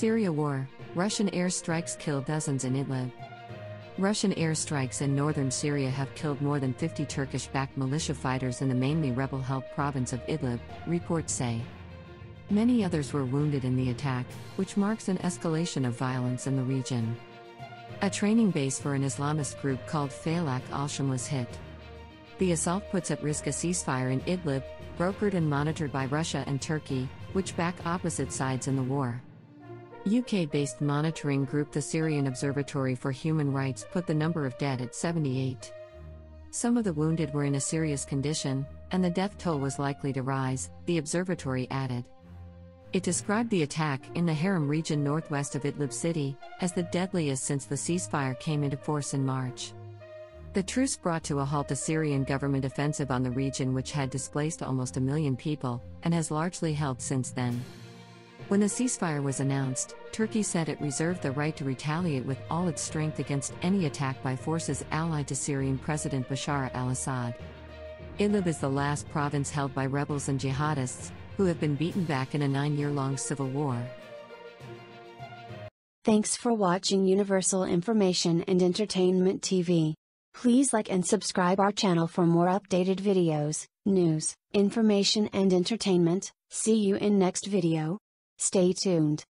Syria War Russian airstrikes kill dozens in Idlib. Russian airstrikes in northern Syria have killed more than 50 Turkish backed militia fighters in the mainly rebel held province of Idlib, reports say. Many others were wounded in the attack, which marks an escalation of violence in the region. A training base for an Islamist group called Faylaq al Sham was hit. The assault puts at risk a ceasefire in Idlib, brokered and monitored by Russia and Turkey, which back opposite sides in the war. UK based monitoring group the Syrian Observatory for Human Rights put the number of dead at 78. Some of the wounded were in a serious condition, and the death toll was likely to rise, the observatory added. It described the attack in the Harem region northwest of Idlib city as the deadliest since the ceasefire came into force in March. The truce brought to a halt the Syrian government offensive on the region, which had displaced almost a million people, and has largely held since then. When the ceasefire was announced, Turkey said it reserved the right to retaliate with all its strength against any attack by forces allied to Syrian President Bashar al Assad. Idlib is the last province held by rebels and jihadists, who have been beaten back in a nine year long civil war. Thanks for watching Universal Information and Entertainment TV. Please like and subscribe our channel for more updated videos, news, information and entertainment. See you in next video. Stay tuned.